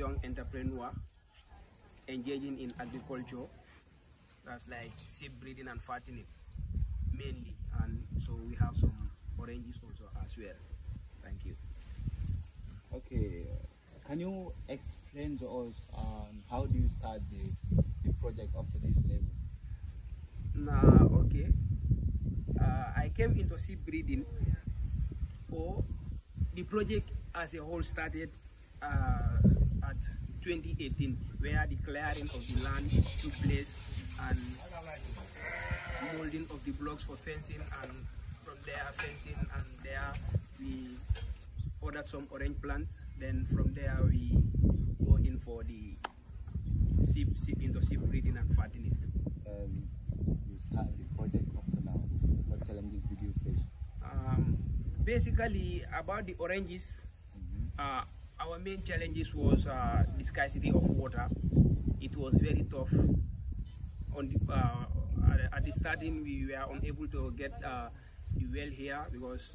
young entrepreneur engaging in agriculture. That's like sheep breeding and fattening mainly. And so we have some oranges also as well. Thank you. Okay, uh, can you explain to us um, how do you start the, the project up to this level? Nah, okay. Uh, I came into sheep breeding, or the project as a whole started uh, at 2018, where the clearing of the land took place and molding of the blocks for fencing, and from there fencing, and there we ordered some orange plants. Then from there we go in for the sheep, sheep into sheep breeding and fattening. Um, you start the project up to now. What challenges did you face? Um, basically about the oranges uh, our main challenges was uh, the scarcity of water. It was very tough. On the, uh, at, the starting we were unable to get uh, the well here because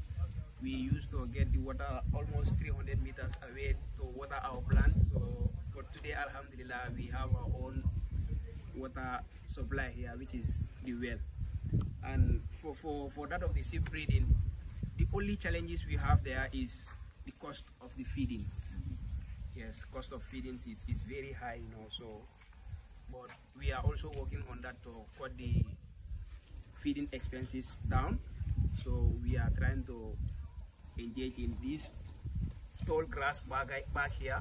we used to get the water almost 300 meters away to water our plants. So but today alhamdulillah we have our own water supply here which is the well. And for, for, for that of the sheep breeding the only challenges we have there is the cost of the feedings. Yes, cost of feedings is, is very high, you know, so but we are also working on that to cut the feeding expenses down. So we are trying to engage in this tall grass bag, back here.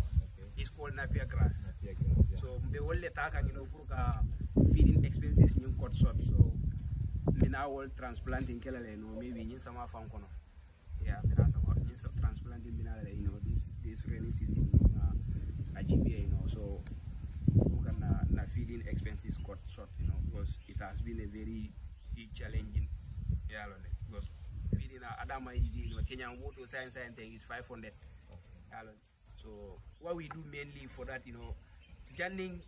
It's called napier grass. Yeah, good, yeah. So mbe wolle taka you know ka uh, feeding expenses ñu cut short. So now will transplanting kela le no maybe ñin sama fam kono. Yeah, me na sama ñin sa transplanting you know this rainy season uh, a you know so can na, na feeding expenses cut short you know because it has been a very challenging yeah because feeding uh, adama easy you know tenya moto science science thing is 500 yeah, lo. So what we do mainly for that, you know, janning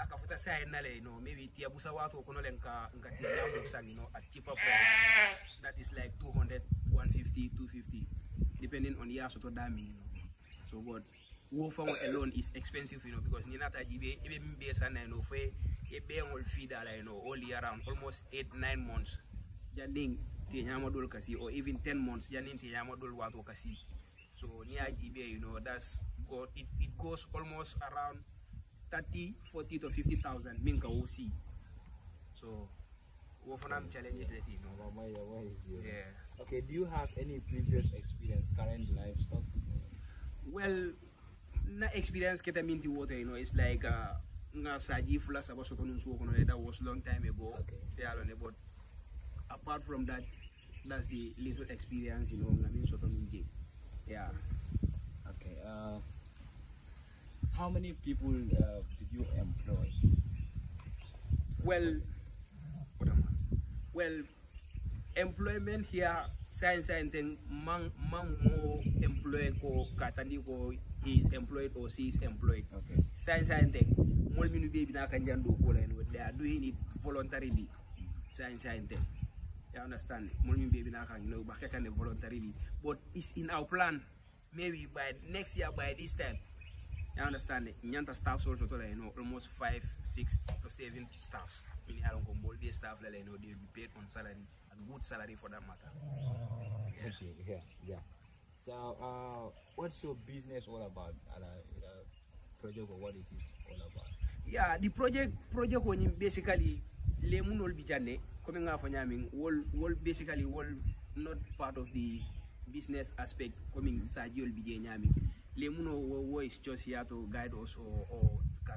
akafuta saa nale, you know, maybe tia busa watu kono le nka nka tia sang, you know, at cheaper price. That is like 200, 150, 250, depending on year soto dami, you know. So but wo fango alone is expensive, you know, because ni nata jibe ebe mbe sana, you know, fe ebe ngol feed you know, all year round, almost eight, nine months. Janning tia nyama dol kasi, or even 10 months, nyama dol watu kasi. So near GBA, you know, that's go, it, it goes almost around 30, 40 to 50,000 minka OC. So, what for them challenges that you know. Yeah, why is there? Yeah. Okay, do you have any previous experience current livestock? Well, na experience kita minti water, you know, it's like uh, nga saji fula saba soto nun suwo kono that was long time ago. Okay. Yeah, but apart from that, that's the little experience, you know, nga min soto nun je. Yeah. Okay. Uh, how many people uh, did you employ? well what am I? well employment here science science thing man man mo employ ko katandi ko he is employed or she is employed. Okay. science science thing mol minu baby na kan jando ko len they are doing it voluntarily. Science science thing you understand? Mol minu baby na kan you know ba kan voluntarily. But it's in our plan. Maybe by next year by this time. You understand? It nyanta staffs also to like, you know almost five six to seven staffs. Meaning ko mol day staff like, you know they will be paid on salary good salary for that matter Okay. Yeah. Yeah. So, uh, what's your business all about? Uh, uh, project or what is it all about? yeah the project project ko nyim basically le munol bi janne comme nga fa nyamin wol wol basically wol not part of the business aspect comme sajiol bi je nyami le muno wo, wo is just here to guide us or, or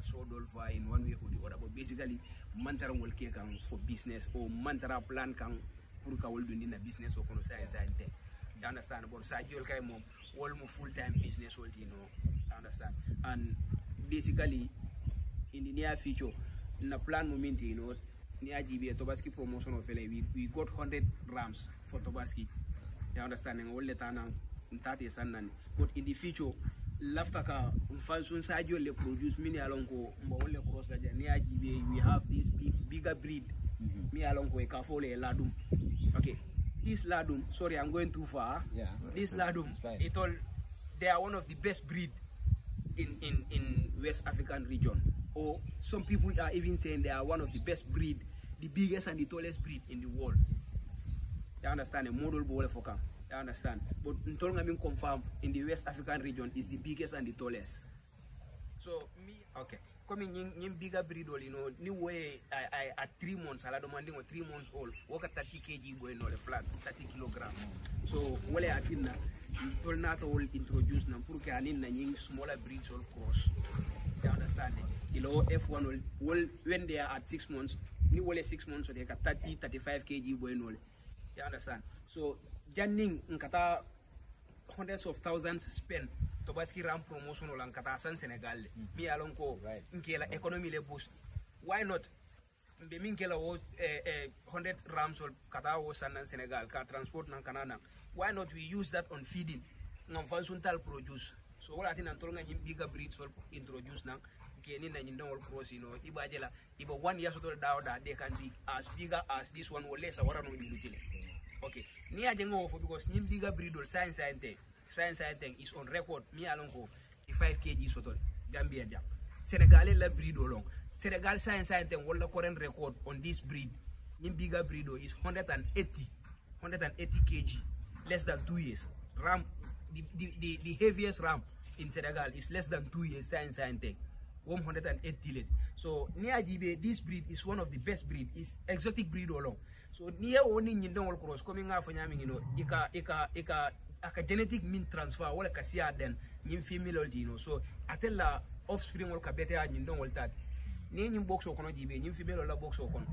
so dolfa in one way or the other but basically mantara wol ke kan for business or mantara plan kan pour ka wol na business o kono science and tech you understand? But sajiol kay mom wol mo full time business wol you you understand? And basically in the near future na plan moment you know near GB Tobaski promotion of LA we, we got 100 rams for Tobaski. You understand? And all the time ntati sannan but in the future lafta ka mfal sun sajo le produce mini along ko wole cross la near GB we have this big bigger breed me along ko e ka fole ladoum okay this ladoum sorry i'm going too far Yeah. this ladoum it all they are one of the best breed in in in West African region. Or some people are even saying they are one of the best breed, the biggest and the tallest breed in the world. You understand? A model bowler for camp. You understand? But Ntolga mean confirm in the West African region is the biggest and the tallest. So me okay. Coming in, in bigger breed all, you know, new way I, I at three months, I demanding or three months old, work at 30 kg boy no flat, 30 kilogram. So wale atin na tol na to will introduce na pour que anin na nying smaller breeds all cross. You understand it? Ilo F1 will, will when they are at six months, ni wale six months so they got 30, 35 kg boy no. You understand? So janning nkata hundreds of thousands spent to baski ram promotion ola nkata san Senegal le. Mi alon ko Right. nkela economy le boost. Why not? Mbe min kela wo eh, eh, 100 rams or kata wo san nan Senegal ka transport nan kanana. Why not we use that on feeding? Ngam fan suntal produce. So wala tin antol nga nyim bigger breeds or introduce nang keni na nyindon wal cross you know iba jela iba one year sotol dawda they can be as bigger as this one or less wara no nyimutile. Okay. Ni aje ngo for because nyim bigger breed or science science science science is on record mi alon ko i 5 kg sotol Gambia jam. Senegalese la breed long. Senegal science science wala current record on this breed. Nyim bigger breed is 180 180 kg less than 2 years. Ram the, the, the, the heaviest ram in Senegal is less than 2 years science science 180 late. So near this breed is one of the best breed. It's exotic breed along. So near owning nyindong all cross coming out for you know, ika ika ika aka genetic mean transfer wala kasia den nyim female old you know. So atella offspring wala kabete a nyindong all that. Ni nyim box okono jibe, nyim female wala box okono.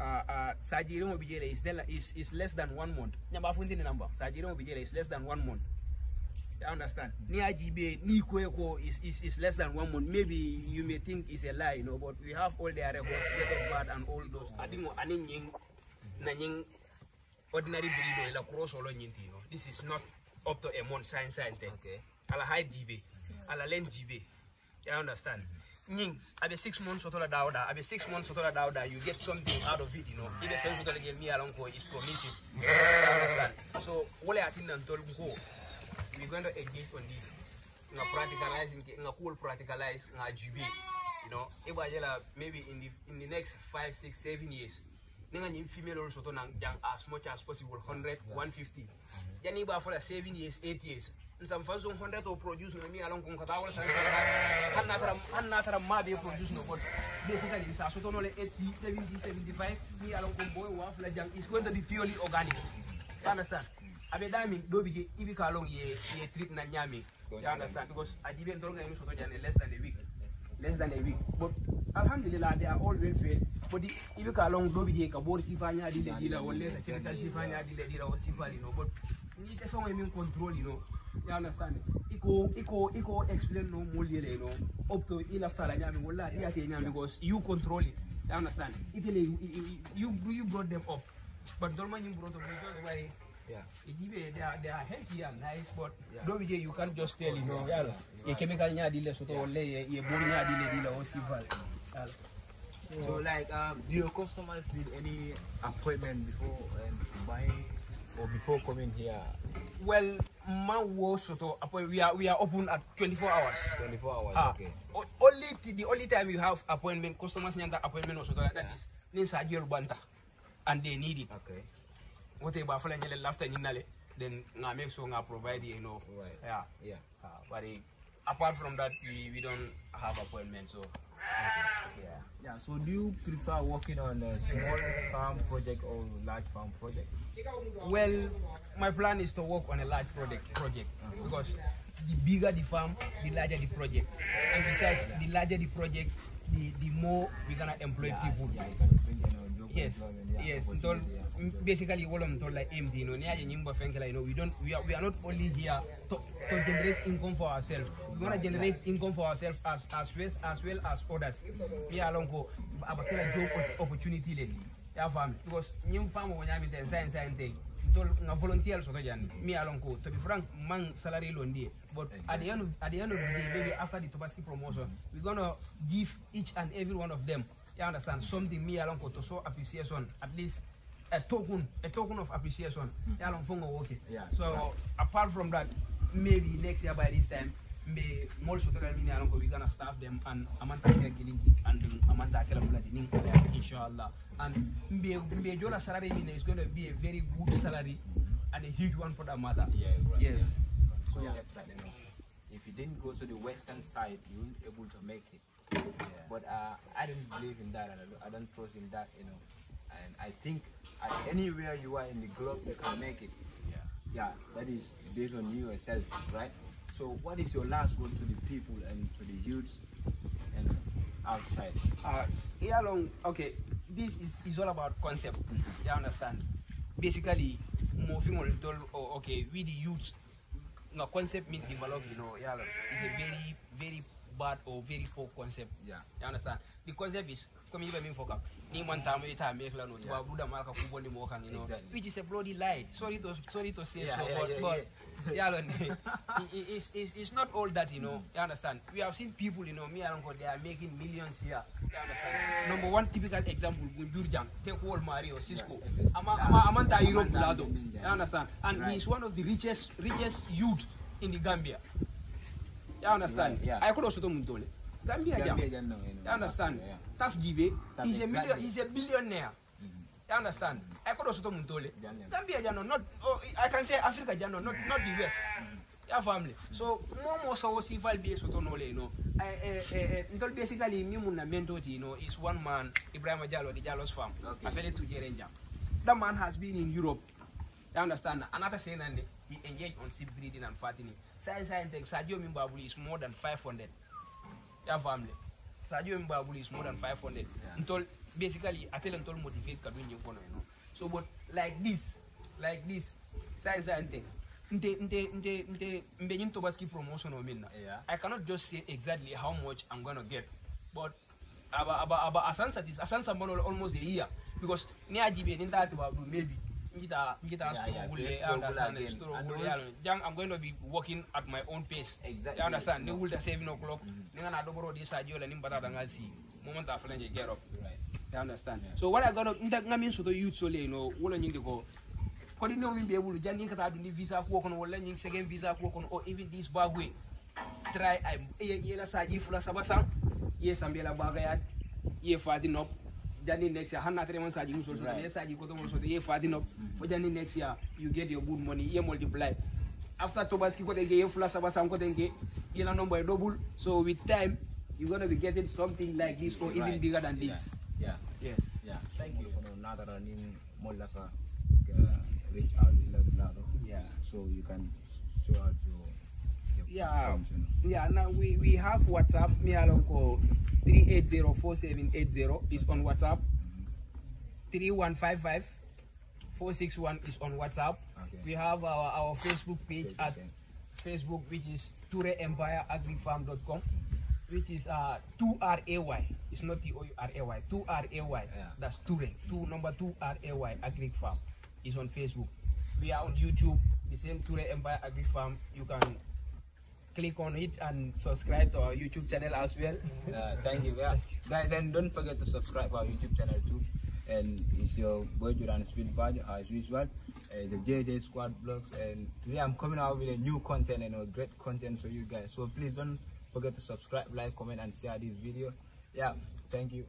Uh, uh, sajiri mo bijele is, del- is, is less than one month. Nyamba fundi ni number. Sajiri mo bijele is less than one month. You understand? Ni AGB, ni Kweko is, is, is less than one month. Maybe you may think it's a lie, you know, but we have all their records, date of birth and all those. I I think nying na nying ordinary breed or la cross or know. This is not up to a month science science. Okay. Ala high GB, ala len GB. You understand? Nying, abe six months sotola dauda, abe six months sotola dauda, you get something out of it, you know. Even friends sotola get me along ko is promising. You understand? So, wale atin nan tol ko we're going to engage on this nga practicalize nga cool practicalize nga jube you know jela maybe in the in the next five six seven years ninga nyim female also to nang jang as much as possible 100 150 yani ba for the seven years eight years. Nsam fa zon 100 to produce no mi alon kun kata wala san han na tara han na tara ma be produce no but basically sa so to no le 80 70 75 mi alon kun boy wa fla jang is going to be purely organic. You understand? Abe dami do bige ibi ka long ye ye treat na nyami you understand? Because adibe ndol nga yuso to jane less than a week. Less than a week. But alhamdulillah they are all well fed. But the ibi ka long do bige ka bor sifa nya di le dila wala la senegal sifa nya di le dila o sifa you know. But ni te so min control you know. You understand? Iko iko iko explain no more you know. Up to ila fala nyami wala dia te nyami because you control it. You understand? It you you brought them up. But dolma you brought them because why? Yeah. They are, they are healthy and nice, but Yeah. don't be you can't just tell, you know, yalo. Ye chemical nya dile soto wale, ye ye bori nya dile dile o sival. Yalo. So like, um, do your customers need any appointment before um, buying or before coming here? Well, we are we are open at 24 hours. 24 hours. Ah, Okay. only the only time you have appointment, customers nyanda appointment or soto that is nin sa jero banta, and they need it. Okay. Wote ba fala nyele lafta nyinale, then nga make sure nga provide you know. Right. Yeah. Yeah. Uh, but eh, apart from that, we, we don't have appointment. So yeah. Yeah. So do you prefer working on a small farm project or large farm project? Well, my plan is to work on a large project project because the bigger the farm, the larger the project. And besides, the larger the project, the, the more we're gonna employ people. Yeah, you can bring in a job Yes, yes. opportunity, basically, what I'm told like you know, niaje nyimbo fenkela, you know, we don't, we are, we are not only here to, to generate income for ourselves. We wanna generate income for ourselves as as well as well as others. Me along ko abakela job op- opportunity le. Ya fam, because nyim fam wo nyami ten science science. Tol nga volunteer so jan. Me along ko to be frank, man salary lo ndie. But at the end of at the end of the day, maybe after the Tobaski promotion, we're gonna give each and every one of them you understand? Something me along to show appreciation at least a token a token of appreciation. Mm-hmm. Yeah along fungo okay Yeah, so apart from that maybe next year by this time mbe mol soto dal min yalan ko we gonna staff them and amanta kela killing and amanta kela fulati ning inshallah. And mbe mbe jola salary min is going to be a very good salary mm-hmm. and a huge one for that matter Yeah, right. yes. So Yeah. you know, if you didn't go to the western side, you won't be able to make it. But uh, I don't believe in that, and I don't, I don't trust in that, you know. And I think uh, anywhere you are in the globe, you can make it. yeah Yeah, that is based on you yourself, right? So, what is your last word to the people and to the youths and outside? uh, yeah, long, okay, this is, is all about concept. You understand? Basically, moving on to, oh, okay, we the youths, no concept means develop, you know, yeah, it's a very, very bad or very poor concept. Yeah. You understand? The concept is, come here, me focus. Ni man time we time make la no, Yeah. tuba buda malaka kubwa ni you know, Exactly. which is a bloody lie. Sorry to, sorry to say Yeah, so, yeah, but, yeah, but yeah. yeah, it- it- it's, it's, it's not all that, you know. Mm. You understand? We have seen people, you know, me and uncle, they are making millions here. You understand? Number one typical example, Gunjurjang, take whole Mario, Cisco. Yes. Ama, Yeah. ama, Amanta Europe Amanta Bulado. Aminja. You understand? And Right. he's one of the richest, richest youth in the Gambia. You understand? Right, yeah. I could also tell Gambia, Gambia, Gambia. you know, you know. You understand? Yeah. Tough Give, Tough, he's a million, he's a billionaire. Mhm. You understand? I could also tell Muntole. Gambia. Jano, not oh, I can say Africa Jano, not not the West. Yeah, family. So more more so si val be so to no le no. Eh eh eh basically mi mun na mento ti no is one man Ibrahim Jallo the Jallo's farm. Okay. Affiliate to Jerenjam. That man has been in Europe. You understand? Another saying he engaged on sheep breeding and fattening. Science science Sadio Mimbabuli is more than 500. Yeah, family. Sadio Mbabuli is more than 500. Yeah. Until basically, I tell to motivate Kadun Yunkono, you know. So, but like this, like this, science and thing. Nte, nte, nte, nte, mbe nyinto baski promotion o minna. Yeah. I cannot just say exactly how much I'm gonna get, but aba aba aba asansa this asansa mbono almost a year because ni ajibe ni ndati ba maybe ngita ngita Yeah, yeah, gule place understand again. store And don't- I'm going to be working at my own pace Exactly. you understand No. wulta 7 o'clock Mhm. ni ngana do boro di sadio la ni mbata da ngal si moment after nje get up Right. you understand Yeah. so what I gonna nda ngamin so to youth so you know wala nyindi ko ko di no min be wulu jangi kata du ni visa ko kono wala nying second visa kono or even this bagwe try ay ye ye la saji fula sabasa ye sambela bagaya ye fadi nop jani next year tere man saji musol so Right. ye saji ko to musol ye fadi nop for jani next year you get your good money you multiply after tobaski ko ge ye fula sabasa ko ge ye la number double so with time you're gonna be getting something like this or even Right. bigger than this Yeah. yes Yeah. Thank you. You know, now that I need more like a uh, reach out to yeah so you can show out your, your Yeah. Yeah, now we, we have WhatsApp. Me along ko 3804780 is on WhatsApp. 3155 461 is on WhatsApp. Okay. We have our, our Facebook page at. Facebook, which is Ture Empire Agrifarm.com, which is uh 2RAY. It's not T O U R A Y. 2RAY. Yeah. That's Ture. Two number 2RAY Agric Farm is on Facebook. We are on YouTube. The same Ture Empire Agric Farm. You can click on it and subscribe to our YouTube channel as well. Uh, thank you. Yeah. Guys, and don't forget to subscribe our YouTube channel too. And it's your boy Jordan Speed Badge as usual. Uh, a JJ Squad blogs, and today I'm coming out with a new content and a great content for you guys. So please don't forget to subscribe, like, comment, and share this video. Yeah, thank you.